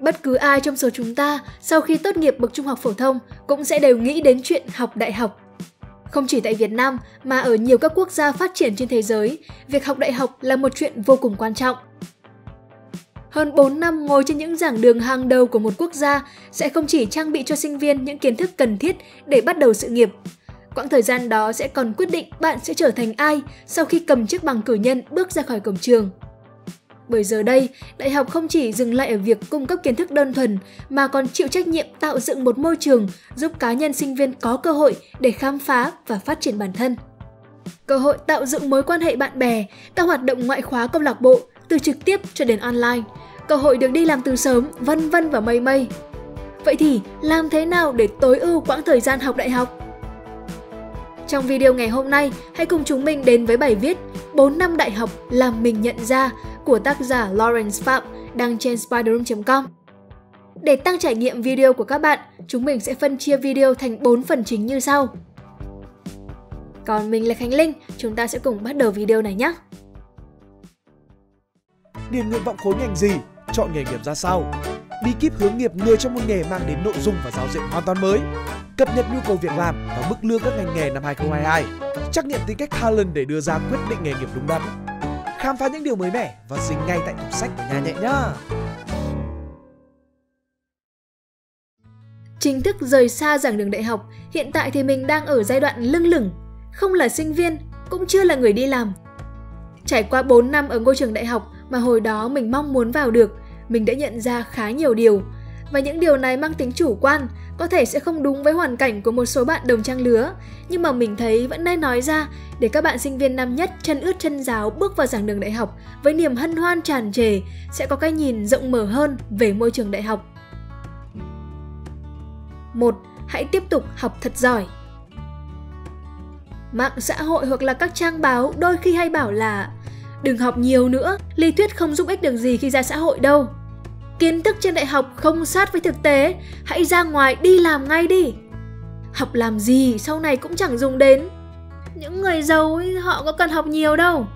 Bất cứ ai trong số chúng ta sau khi tốt nghiệp bậc trung học phổ thông cũng sẽ đều nghĩ đến chuyện học đại học. Không chỉ tại Việt Nam mà ở nhiều các quốc gia phát triển trên thế giới, việc học đại học là một chuyện vô cùng quan trọng. Hơn 4 năm ngồi trên những giảng đường hàng đầu của một quốc gia sẽ không chỉ trang bị cho sinh viên những kiến thức cần thiết để bắt đầu sự nghiệp. Quãng thời gian đó sẽ còn quyết định bạn sẽ trở thành ai sau khi cầm chiếc bằng cử nhân bước ra khỏi cổng trường. Bởi giờ đây, đại học không chỉ dừng lại ở việc cung cấp kiến thức đơn thuần mà còn chịu trách nhiệm tạo dựng một môi trường giúp cá nhân sinh viên có cơ hội để khám phá và phát triển bản thân. Cơ hội tạo dựng mối quan hệ bạn bè, các hoạt động ngoại khóa câu lạc bộ từ trực tiếp cho đến online, cơ hội được đi làm từ sớm, vân vân và mây mây. Vậy thì làm thế nào để tối ưu quãng thời gian học đại học? Trong video ngày hôm nay, hãy cùng chúng mình đến với bài viết 4 năm đại học làm mình nhận ra của tác giả Lawrence Phạm đăng trên spiderroom.com. Để tăng trải nghiệm video của các bạn, chúng mình sẽ phân chia video thành 4 phần chính như sau. Còn mình là Khánh Linh, chúng ta sẽ cùng bắt đầu video này nhé. Điền nguyện vọng khối ngành gì? Chọn nghề nghiệp ra sao? Bí kíp hướng nghiệp người trong một nghề mang đến nội dung và giáo diện hoàn toàn mới. Cập nhật nhu cầu việc làm và mức lương các ngành nghề năm 2022. Trắc nghiệm tính cách Talent để đưa ra quyết định nghề nghiệp đúng đắn khám phá những điều mới mẻ và dính ngay tại tủ sách của nhà nhẹ nhá. Chính thức rời xa giảng đường đại học, hiện tại thì mình đang ở giai đoạn lưng lửng, không là sinh viên, cũng chưa là người đi làm. Trải qua 4 năm ở ngôi trường đại học mà hồi đó mình mong muốn vào được, mình đã nhận ra khá nhiều điều. Và những điều này mang tính chủ quan, có thể sẽ không đúng với hoàn cảnh của một số bạn đồng trang lứa, nhưng mà mình thấy vẫn nên nói ra để các bạn sinh viên năm nhất chân ướt chân giáo bước vào giảng đường đại học với niềm hân hoan tràn trề sẽ có cái nhìn rộng mở hơn về môi trường đại học. 1. Hãy tiếp tục học thật giỏi. Mạng xã hội hoặc là các trang báo đôi khi hay bảo là đừng học nhiều nữa, lý thuyết không giúp ích được gì khi ra xã hội đâu. Kiến thức trên đại học không sát với thực tế, hãy ra ngoài đi làm ngay đi. Học làm gì sau này cũng chẳng dùng đến. Những người giàu ấy, họ có cần học nhiều đâu.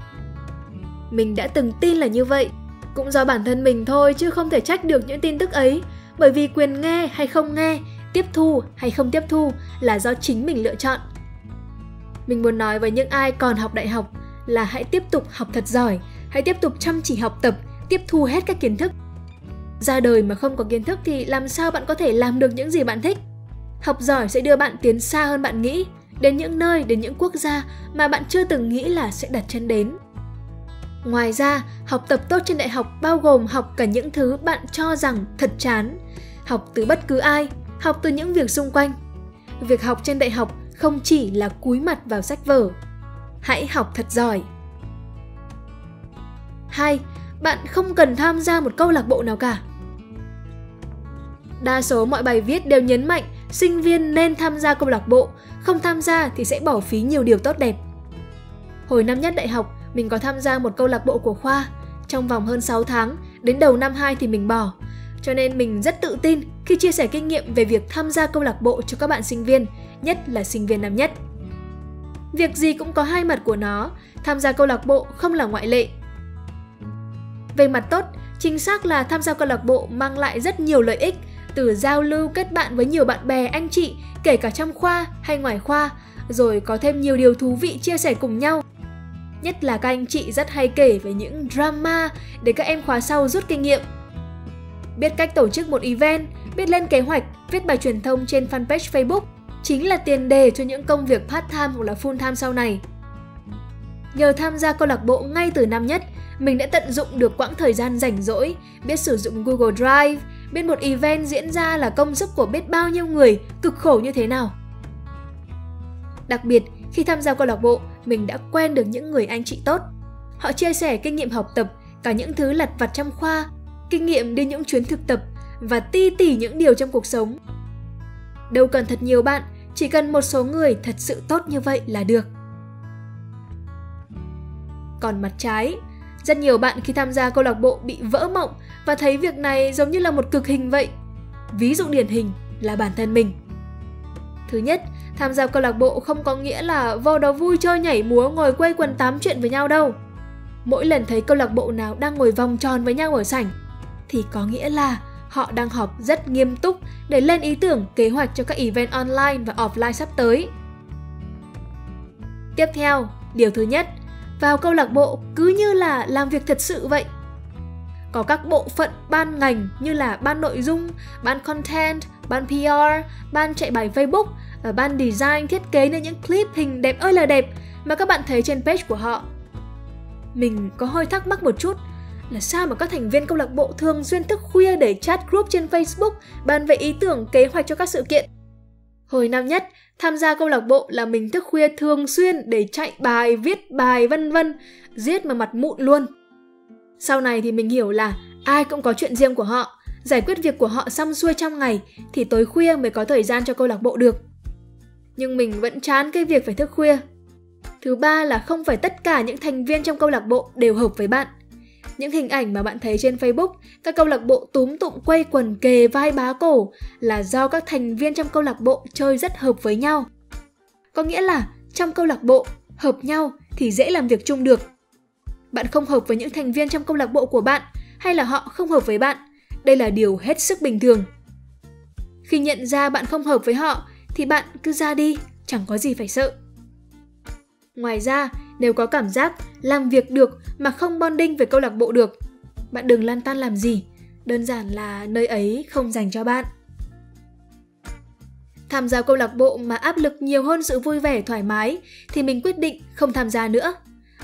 Mình đã từng tin là như vậy, cũng do bản thân mình thôi chứ không thể trách được những tin tức ấy, bởi vì quyền nghe hay không nghe, tiếp thu hay không tiếp thu là do chính mình lựa chọn. Mình muốn nói với những ai còn học đại học là hãy tiếp tục học thật giỏi, hãy tiếp tục chăm chỉ học tập, tiếp thu hết các kiến thức ra đời mà không có kiến thức thì làm sao bạn có thể làm được những gì bạn thích? Học giỏi sẽ đưa bạn tiến xa hơn bạn nghĩ, đến những nơi, đến những quốc gia mà bạn chưa từng nghĩ là sẽ đặt chân đến. Ngoài ra, học tập tốt trên đại học bao gồm học cả những thứ bạn cho rằng thật chán, học từ bất cứ ai, học từ những việc xung quanh. Việc học trên đại học không chỉ là cúi mặt vào sách vở. Hãy học thật giỏi. 2. Bạn không cần tham gia một câu lạc bộ nào cả. Đa số mọi bài viết đều nhấn mạnh sinh viên nên tham gia câu lạc bộ, không tham gia thì sẽ bỏ phí nhiều điều tốt đẹp. Hồi năm nhất đại học, mình có tham gia một câu lạc bộ của khoa. Trong vòng hơn 6 tháng, đến đầu năm 2 thì mình bỏ. Cho nên mình rất tự tin khi chia sẻ kinh nghiệm về việc tham gia câu lạc bộ cho các bạn sinh viên, nhất là sinh viên năm nhất. Việc gì cũng có hai mặt của nó, tham gia câu lạc bộ không là ngoại lệ. Về mặt tốt, chính xác là tham gia câu lạc bộ mang lại rất nhiều lợi ích từ giao lưu kết bạn với nhiều bạn bè, anh chị, kể cả trong khoa hay ngoài khoa, rồi có thêm nhiều điều thú vị chia sẻ cùng nhau. Nhất là các anh chị rất hay kể về những drama để các em khóa sau rút kinh nghiệm. Biết cách tổ chức một event, biết lên kế hoạch, viết bài truyền thông trên fanpage Facebook chính là tiền đề cho những công việc part-time hoặc là full-time sau này. Nhờ tham gia câu lạc bộ ngay từ năm nhất, mình đã tận dụng được quãng thời gian rảnh rỗi, biết sử dụng Google Drive, bên một event diễn ra là công sức của biết bao nhiêu người, cực khổ như thế nào. Đặc biệt, khi tham gia câu lạc bộ, mình đã quen được những người anh chị tốt. Họ chia sẻ kinh nghiệm học tập, cả những thứ lặt vặt trong khoa, kinh nghiệm đi những chuyến thực tập và ti tỉ những điều trong cuộc sống. Đâu cần thật nhiều bạn, chỉ cần một số người thật sự tốt như vậy là được. Còn mặt trái, rất nhiều bạn khi tham gia câu lạc bộ bị vỡ mộng và thấy việc này giống như là một cực hình vậy. Ví dụ điển hình là bản thân mình. Thứ nhất, tham gia câu lạc bộ không có nghĩa là vô đó vui chơi nhảy múa ngồi quây quần tám chuyện với nhau đâu. Mỗi lần thấy câu lạc bộ nào đang ngồi vòng tròn với nhau ở sảnh thì có nghĩa là họ đang họp rất nghiêm túc để lên ý tưởng kế hoạch cho các event online và offline sắp tới. Tiếp theo, điều thứ nhất, vào câu lạc bộ cứ như là làm việc thật sự vậy. Có các bộ phận ban ngành như là ban nội dung, ban content, ban PR, ban chạy bài Facebook, và ban design thiết kế nên những clip hình đẹp ơi là đẹp mà các bạn thấy trên page của họ. Mình có hơi thắc mắc một chút là sao mà các thành viên câu lạc bộ thường xuyên thức khuya để chat group trên Facebook bàn về ý tưởng kế hoạch cho các sự kiện. Hồi năm nhất, tham gia câu lạc bộ là mình thức khuya thường xuyên để chạy bài, viết bài vân vân, giết mà mặt mụn luôn. Sau này thì mình hiểu là ai cũng có chuyện riêng của họ, giải quyết việc của họ xong xuôi trong ngày thì tối khuya mới có thời gian cho câu lạc bộ được. Nhưng mình vẫn chán cái việc phải thức khuya. Thứ ba là không phải tất cả những thành viên trong câu lạc bộ đều hợp với bạn. Những hình ảnh mà bạn thấy trên Facebook, các câu lạc bộ túm tụng quay quần kề vai bá cổ là do các thành viên trong câu lạc bộ chơi rất hợp với nhau. Có nghĩa là trong câu lạc bộ, hợp nhau thì dễ làm việc chung được. Bạn không hợp với những thành viên trong câu lạc bộ của bạn hay là họ không hợp với bạn, đây là điều hết sức bình thường. Khi nhận ra bạn không hợp với họ thì bạn cứ ra đi, chẳng có gì phải sợ. Ngoài ra, nếu có cảm giác làm việc được mà không bonding với câu lạc bộ được, bạn đừng lăn tan làm gì, đơn giản là nơi ấy không dành cho bạn. Tham gia câu lạc bộ mà áp lực nhiều hơn sự vui vẻ thoải mái thì mình quyết định không tham gia nữa.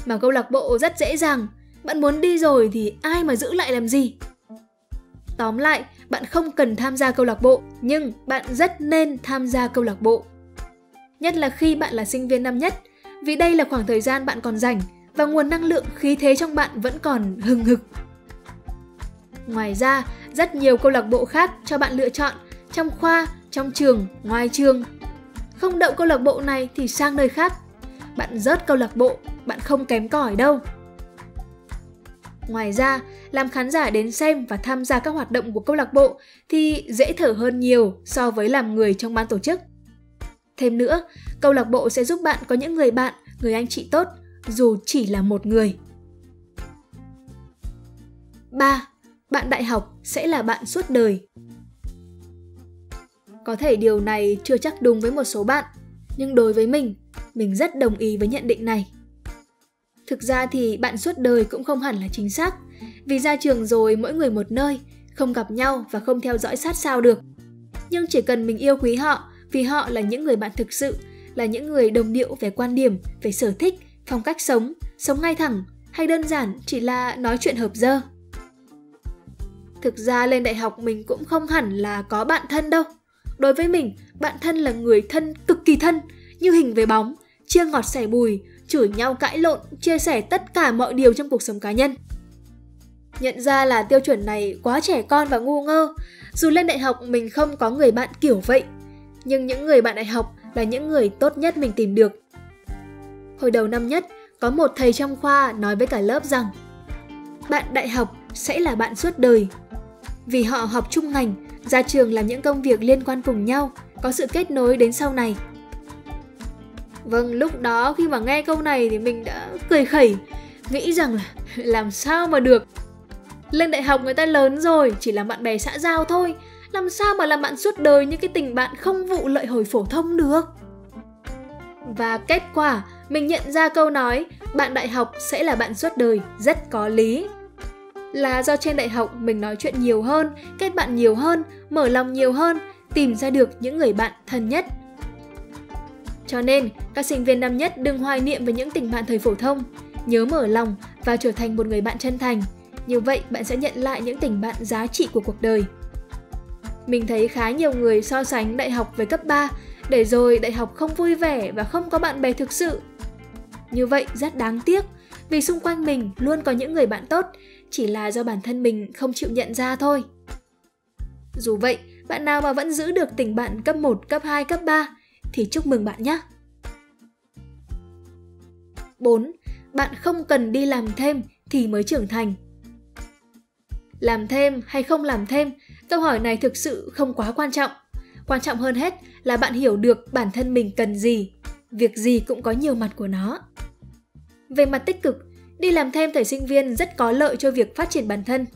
Mà câu lạc bộ rất dễ dàng, bạn muốn đi rồi thì ai mà giữ lại làm gì? Tóm lại, bạn không cần tham gia câu lạc bộ, nhưng bạn rất nên tham gia câu lạc bộ. Nhất là khi bạn là sinh viên năm nhất, vì đây là khoảng thời gian bạn còn rảnh và nguồn năng lượng khí thế trong bạn vẫn còn hừng hực. Ngoài ra, rất nhiều câu lạc bộ khác cho bạn lựa chọn trong khoa, trong trường, ngoài trường. Không đậu câu lạc bộ này thì sang nơi khác. Bạn rớt câu lạc bộ, bạn không kém cỏi đâu. Ngoài ra, làm khán giả đến xem và tham gia các hoạt động của câu lạc bộ thì dễ thở hơn nhiều so với làm người trong ban tổ chức. Thêm nữa, câu lạc bộ sẽ giúp bạn có những người bạn, người anh chị tốt, dù chỉ là một người. 3. Bạn đại học sẽ là bạn suốt đời. Có thể điều này chưa chắc đúng với một số bạn, nhưng đối với mình, mình rất đồng ý với nhận định này. Thực ra thì bạn suốt đời cũng không hẳn là chính xác, vì ra trường rồi mỗi người một nơi, không gặp nhau và không theo dõi sát sao được. Nhưng chỉ cần mình yêu quý họ vì họ là những người bạn thực sự, là những người đồng điệu về quan điểm, về sở thích, phong cách sống, sống ngay thẳng hay đơn giản chỉ là nói chuyện hợp dơ. Thực ra lên đại học mình cũng không hẳn là có bạn thân đâu. Đối với mình, bạn thân là người thân cực kỳ thân, như hình với bóng, chia ngọt sẻ bùi, chửi nhau cãi lộn, chia sẻ tất cả mọi điều trong cuộc sống cá nhân. Nhận ra là tiêu chuẩn này quá trẻ con và ngu ngơ, dù lên đại học mình không có người bạn kiểu vậy, nhưng những người bạn đại học là những người tốt nhất mình tìm được. Hồi đầu năm nhất, có một thầy trong khoa nói với cả lớp rằng bạn đại học sẽ là bạn suốt đời. Vì họ học chung ngành, ra trường làm những công việc liên quan cùng nhau, có sự kết nối đến sau này. Vâng, lúc đó khi mà nghe câu này thì mình đã cười khẩy, nghĩ rằng là làm sao mà được. Lên đại học người ta lớn rồi, chỉ là bạn bè xã giao thôi, làm sao mà làm bạn suốt đời những cái tình bạn không vụ lợi hồi phổ thông được. Và kết quả, mình nhận ra câu nói bạn đại học sẽ là bạn suốt đời rất có lý. Là do trên đại học mình nói chuyện nhiều hơn, kết bạn nhiều hơn, mở lòng nhiều hơn, tìm ra được những người bạn thân nhất cho nên, các sinh viên năm nhất đừng hoài niệm về những tình bạn thời phổ thông, nhớ mở lòng và trở thành một người bạn chân thành. Như vậy bạn sẽ nhận lại những tình bạn giá trị của cuộc đời. Mình thấy khá nhiều người so sánh đại học với cấp 3, để rồi đại học không vui vẻ và không có bạn bè thực sự. Như vậy rất đáng tiếc, vì xung quanh mình luôn có những người bạn tốt, chỉ là do bản thân mình không chịu nhận ra thôi. Dù vậy, bạn nào mà vẫn giữ được tình bạn cấp 1, cấp 2, cấp 3 thì chúc mừng bạn nhé. 4. Bạn không cần đi làm thêm thì mới trưởng thành. Làm thêm hay không làm thêm, câu hỏi này thực sự không quá quan trọng. Quan trọng hơn hết là bạn hiểu được bản thân mình cần gì, việc gì cũng có nhiều mặt của nó. Về mặt tích cực, đi làm thêm thời sinh viên rất có lợi cho việc phát triển bản thân.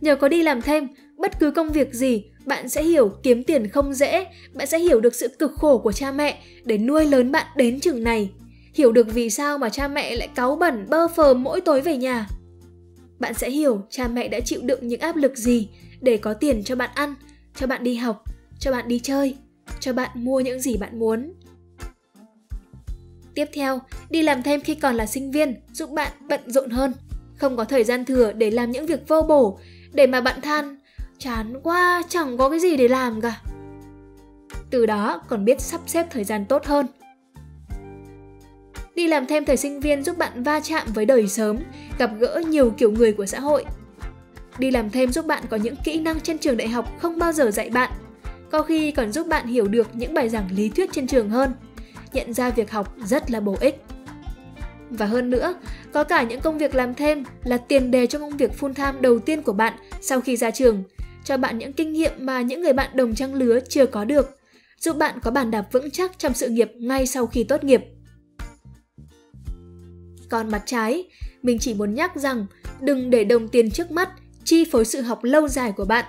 Nhờ có đi làm thêm, bất cứ công việc gì, bạn sẽ hiểu kiếm tiền không dễ, bạn sẽ hiểu được sự cực khổ của cha mẹ để nuôi lớn bạn đến chừng này. Hiểu được vì sao mà cha mẹ lại cáu bẩn bơ phờ mỗi tối về nhà. Bạn sẽ hiểu cha mẹ đã chịu đựng những áp lực gì để có tiền cho bạn ăn, cho bạn đi học, cho bạn đi chơi, cho bạn mua những gì bạn muốn. Tiếp theo, đi làm thêm khi còn là sinh viên giúp bạn bận rộn hơn, không có thời gian thừa để làm những việc vô bổ, để mà bạn than chán quá, chẳng có cái gì để làm cả. Từ đó còn biết sắp xếp thời gian tốt hơn. Đi làm thêm thời sinh viên giúp bạn va chạm với đời sớm, gặp gỡ nhiều kiểu người của xã hội. Đi làm thêm giúp bạn có những kỹ năng trên trường đại học không bao giờ dạy bạn. Có khi còn giúp bạn hiểu được những bài giảng lý thuyết trên trường hơn. Nhận ra việc học rất là bổ ích. Và hơn nữa, có cả những công việc làm thêm là tiền đề cho công việc full time đầu tiên của bạn sau khi ra trường, cho bạn những kinh nghiệm mà những người bạn đồng trang lứa chưa có được, giúp bạn có bàn đạp vững chắc trong sự nghiệp ngay sau khi tốt nghiệp. Còn mặt trái, mình chỉ muốn nhắc rằng đừng để đồng tiền trước mắt chi phối sự học lâu dài của bạn.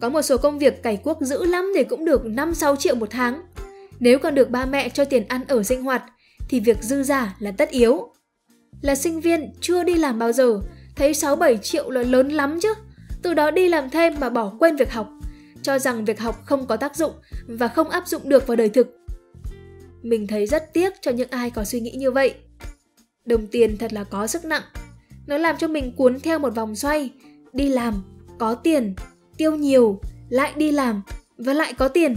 Có một số công việc cày cuốc dữ lắm thì cũng được 5-6 triệu một tháng. Nếu còn được ba mẹ cho tiền ăn ở sinh hoạt, thì việc dư giả là tất yếu. Là sinh viên chưa đi làm bao giờ, thấy 6-7 triệu là lớn lắm chứ. Từ đó đi làm thêm mà bỏ quên việc học, cho rằng việc học không có tác dụng và không áp dụng được vào đời thực. Mình thấy rất tiếc cho những ai có suy nghĩ như vậy. Đồng tiền thật là có sức nặng. Nó làm cho mình cuốn theo một vòng xoay, đi làm, có tiền, tiêu nhiều, lại đi làm và lại có tiền.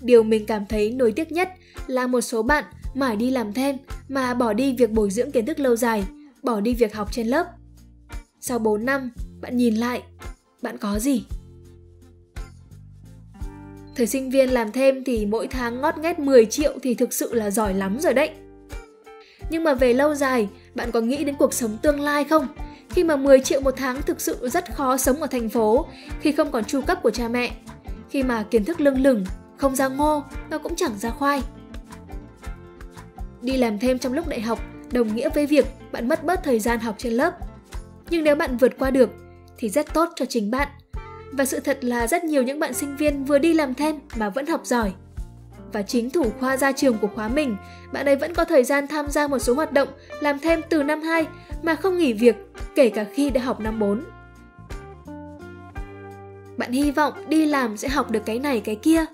Điều mình cảm thấy nối tiếc nhất là một số bạn mãi đi làm thêm mà bỏ đi việc bồi dưỡng kiến thức lâu dài, bỏ đi việc học trên lớp. Sau 4 năm, bạn nhìn lại, bạn có gì? Thời sinh viên làm thêm thì mỗi tháng ngót nghét 10 triệu thì thực sự là giỏi lắm rồi đấy. Nhưng mà về lâu dài, bạn có nghĩ đến cuộc sống tương lai không? Khi mà 10 triệu một tháng thực sự rất khó sống ở thành phố, khi không còn chu cấp của cha mẹ, khi mà kiến thức lưng lửng, không ra ngô, nó cũng chẳng ra khoai. Đi làm thêm trong lúc đại học đồng nghĩa với việc bạn mất bớt thời gian học trên lớp. Nhưng nếu bạn vượt qua được thì rất tốt cho chính bạn. Và sự thật là rất nhiều những bạn sinh viên vừa đi làm thêm mà vẫn học giỏi. Và chính thủ khoa ra trường của khóa mình, bạn ấy vẫn có thời gian tham gia một số hoạt động làm thêm từ năm 2 mà không nghỉ việc, kể cả khi đã học năm 4. Bạn hy vọng đi làm sẽ học được cái này cái kia.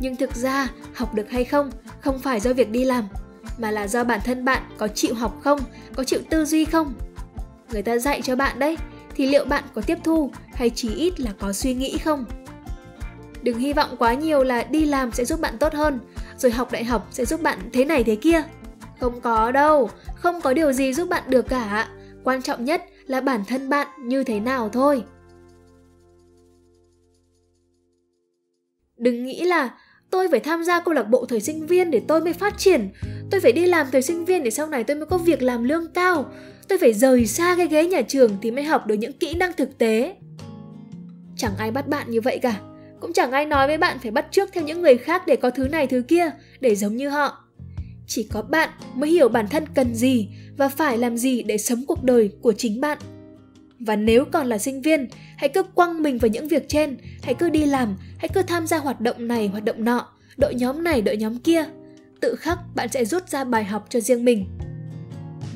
Nhưng thực ra, học được hay không không phải do việc đi làm, mà là do bản thân bạn có chịu học không, có chịu tư duy không. Người ta dạy cho bạn đấy, thì liệu bạn có tiếp thu hay chỉ ít là có suy nghĩ không? Đừng hy vọng quá nhiều là đi làm sẽ giúp bạn tốt hơn, rồi học đại học sẽ giúp bạn thế này thế kia. Không có đâu, không có điều gì giúp bạn được cả. Quan trọng nhất là bản thân bạn như thế nào thôi. Đừng nghĩ là tôi phải tham gia câu lạc bộ thời sinh viên để tôi mới phát triển, tôi phải đi làm thời sinh viên để sau này tôi mới có việc làm lương cao, tôi phải rời xa cái ghế nhà trường thì mới học được những kỹ năng thực tế. Chẳng ai bắt bạn như vậy cả, cũng chẳng ai nói với bạn phải bắt chước theo những người khác để có thứ này thứ kia, để giống như họ. Chỉ có bạn mới hiểu bản thân cần gì và phải làm gì để sống cuộc đời của chính bạn. Và nếu còn là sinh viên, hãy cứ quăng mình vào những việc trên, hãy cứ đi làm, hãy cứ tham gia hoạt động này, hoạt động nọ, đội nhóm này, đội nhóm kia. Tự khắc bạn sẽ rút ra bài học cho riêng mình.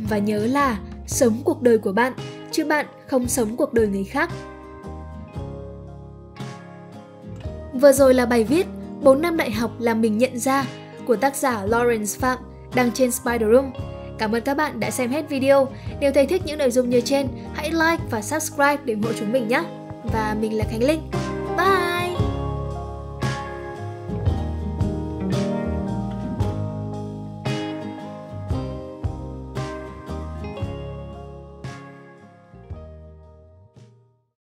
Và nhớ là sống cuộc đời của bạn, chứ bạn không sống cuộc đời người khác. Vừa rồi là bài viết 4 năm đại học làm mình nhận ra của tác giả Lawrence Phạm đăng trên Spider Room. Cảm ơn các bạn đã xem hết video. Nếu thấy thích những nội dung như trên, hãy like và subscribe để ủng hộ chúng mình nhé. Và mình là Khánh Linh.